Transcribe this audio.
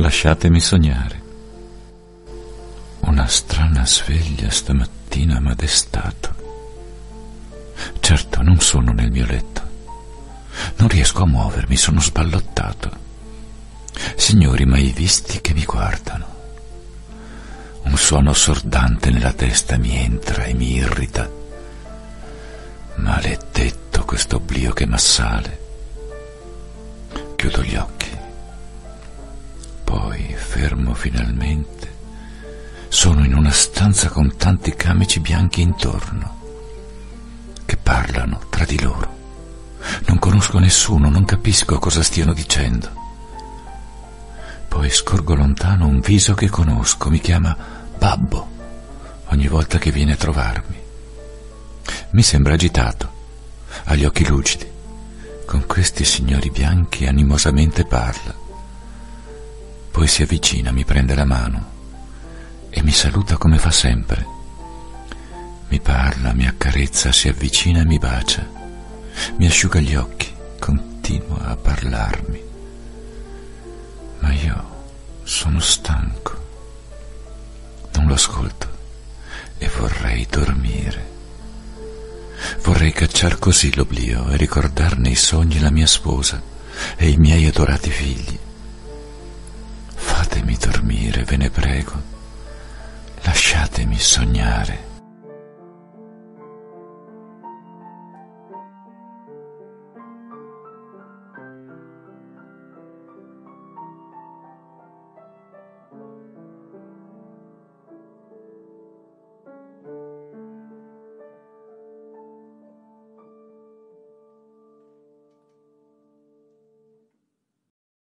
lasciatemi sognare. Una strana sveglia stamattina m'ha destato. Certo, non sono nel mio letto. Non riesco a muovermi, sono sballottato. Signori mai visti che mi guardano. Un suono sordante nella testa mi entra e mi irrita. Maledetto questo oblio che m'assale. Chiudo gli occhi. Poi, fermo finalmente, sono in una stanza con tanti camici bianchi intorno, che parlano tra di loro. Non conosco nessuno, non capisco cosa stiano dicendo. Poi scorgo lontano un viso che conosco, mi chiama Babbo ogni volta che viene a trovarmi. Mi sembra agitato, ha gli occhi lucidi, con questi signori bianchi animosamente parla. Poi si avvicina, mi prende la mano e mi saluta come fa sempre. Mi parla, mi accarezza, si avvicina e mi bacia. Mi asciuga gli occhi, continua a parlarmi. Ma io sono stanco. Non lo ascolto e vorrei dormire. Vorrei cacciar così l'oblio e ricordar nei sogni la mia sposa e i miei adorati figli. Ve ne prego. Lasciatemi sognare.